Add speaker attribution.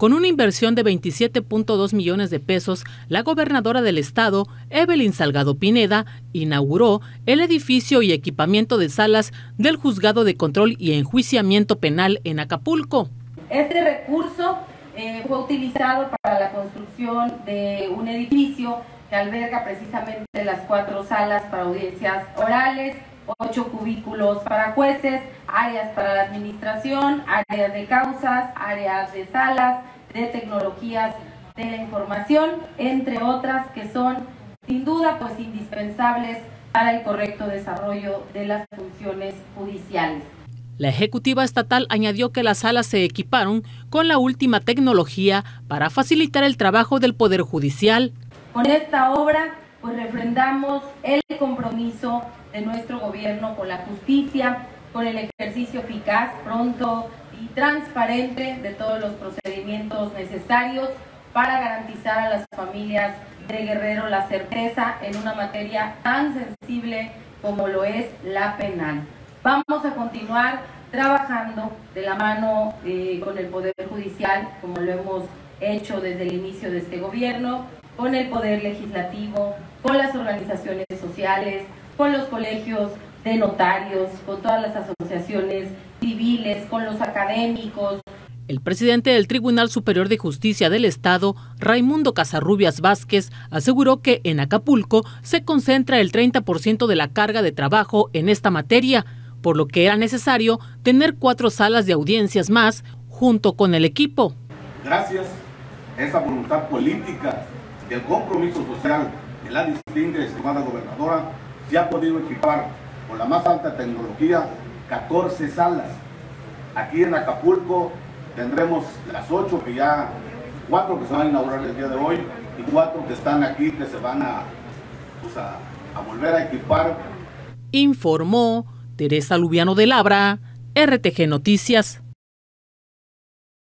Speaker 1: Con una inversión de 27.2 millones de pesos, la gobernadora del estado, Evelyn Salgado Pineda, inauguró el edificio y equipamiento de salas del Juzgado de Control y Enjuiciamiento Penal en Acapulco.
Speaker 2: Este recurso eh, fue utilizado para la construcción de un edificio que alberga precisamente las cuatro salas para audiencias orales, ocho cubículos para jueces, áreas para la administración, áreas de causas, áreas de salas, de tecnologías de la información, entre otras que son sin duda pues indispensables para el correcto desarrollo de las funciones judiciales.
Speaker 1: La ejecutiva estatal añadió que las salas se equiparon con la última tecnología para facilitar el trabajo del Poder Judicial.
Speaker 2: Con esta obra pues refrendamos el compromiso de nuestro gobierno con la justicia, con el ejercicio eficaz, pronto y transparente de todos los procedimientos necesarios para garantizar a las familias de Guerrero la certeza en una materia tan sensible como lo es la penal. Vamos a continuar trabajando de la mano eh, con el Poder Judicial, como lo hemos hecho desde el inicio de este gobierno, con el Poder Legislativo, con las organizaciones sociales, con los colegios de notarios, con todas las asociaciones civiles, con los académicos.
Speaker 1: El presidente del Tribunal Superior de Justicia del Estado, Raimundo Casarrubias Vázquez, aseguró que en Acapulco se concentra el 30% de la carga de trabajo en esta materia, por lo que era necesario tener cuatro salas de audiencias más junto con el equipo.
Speaker 3: Gracias a esa voluntad política el compromiso social de la distinguida estimada gobernadora, se ha podido equipar con la más alta tecnología 14 salas. Aquí en Acapulco tendremos las 8 que ya, 4 que se van a inaugurar el día de hoy y 4 que están aquí que se van pues a, a volver a equipar.
Speaker 1: Informó Teresa Lubiano de Labra, RTG Noticias.